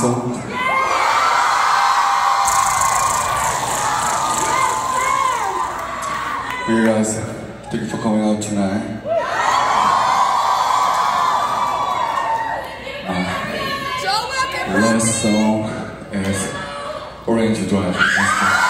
council. For you guys, thank you for coming out tonight. My last song is Orange Drive.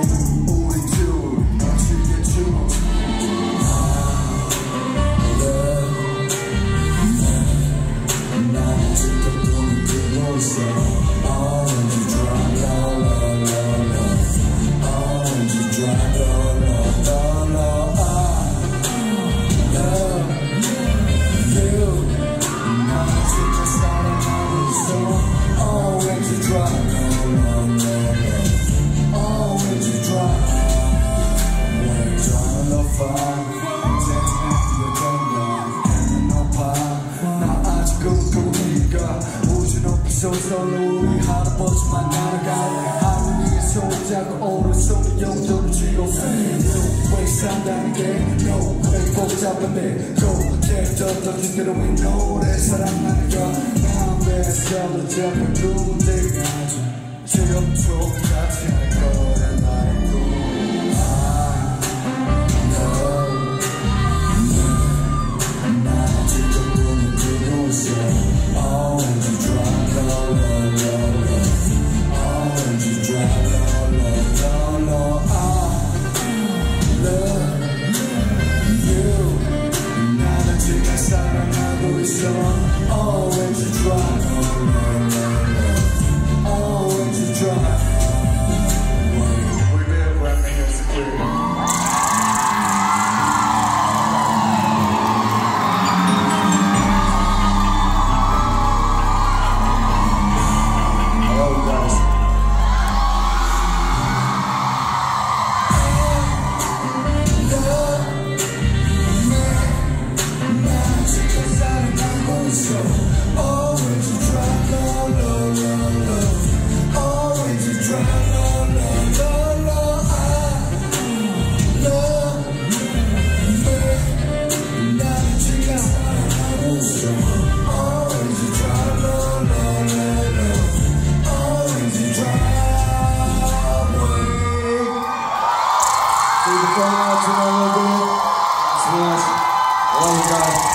우리 할아버지만 날아가요 하루니의 손잡고 오른손에 용돈을 쥐고 왜 산다는 게 no 왜 복잡한데 go 계속 던진 대로 왜 노래 사랑하는 걸 마음에 스쳐 잡은 누군데 coming out tonight, Lil B. Smash. Love you guys.